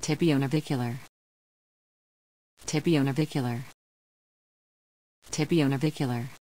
Tibionavicular. Tibionavicular. Tibionavicular.